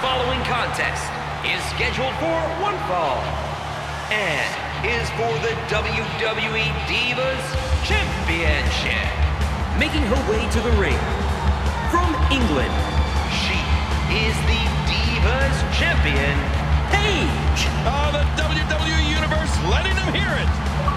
following contest is scheduled for one fall and is for the WWE Divas Championship. Making her way to the ring from England, she is the Divas Champion, Paige. Oh, the WWE Universe letting them hear it.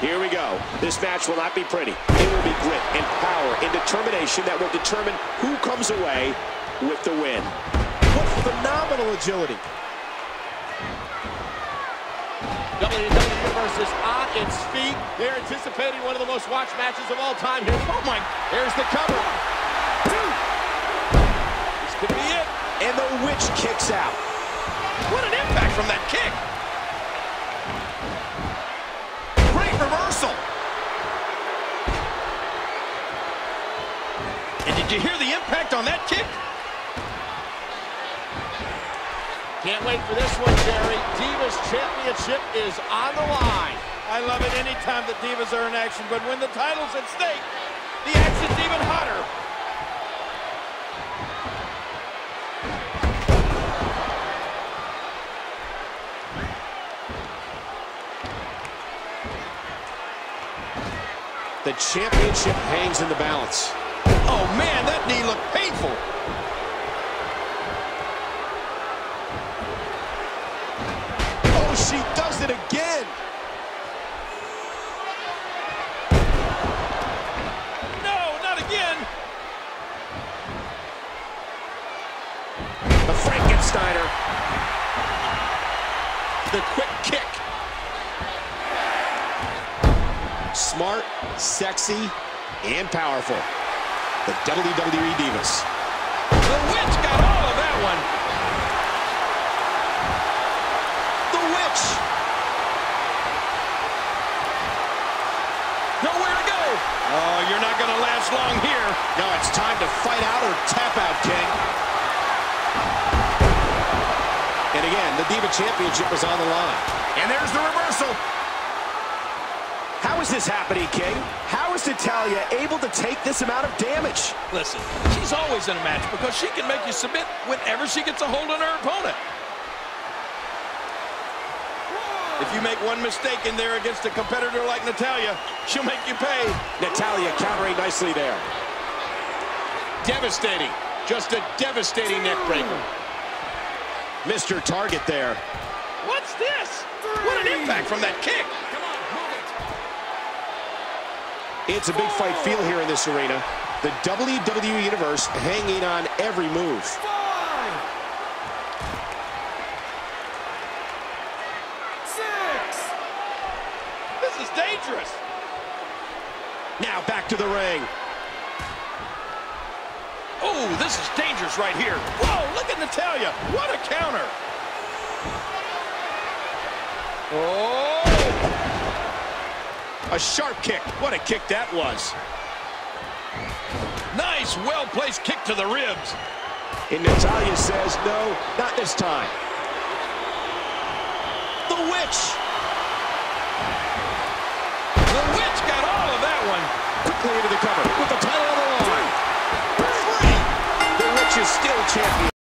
Here we go. This match will not be pretty. It will be grit and power and determination that will determine who comes away with the win. What phenomenal agility. WWE Universe is on its feet. They're anticipating one of the most watched matches of all time here. Oh my, there's the cover. Two. This could be it. And the witch kicks out. What an impact from that kick. Did you hear the impact on that kick? Can't wait for this one, Jerry. Divas Championship is on the line. I love it anytime the Divas are in action, but when the title's at stake, the action's even hotter. The championship hangs in the balance. The quick kick. Smart, sexy, and powerful. The WWE Divas. The witch got all of that one. The Witch. Nowhere to go. Oh, you're not going to last long here. No, it's time to fight out Championship is on the line. And there's the reversal. How is this happening, King? How is Natalya able to take this amount of damage? Listen, she's always in a match because she can make you submit whenever she gets a hold on her opponent. If you make one mistake in there against a competitor like Natalya, she'll make you pay. Natalya countering nicely there. Devastating. Just a devastating neck breaker. Mr. Target there. What's this? What an impact from that kick. On, It's a big fight feel here in this arena. The WWE Universe hanging on every move. Five, six, This is dangerous. Now back to the ring. This is dangerous right here. Whoa, look at Natalya. What a counter. Oh, A sharp kick. What a kick that was. Nice, well-placed kick to the ribs. And Natalya says, no, not this time. The Witch. The Witch got all of that one. Quickly into the cover with the title still champion.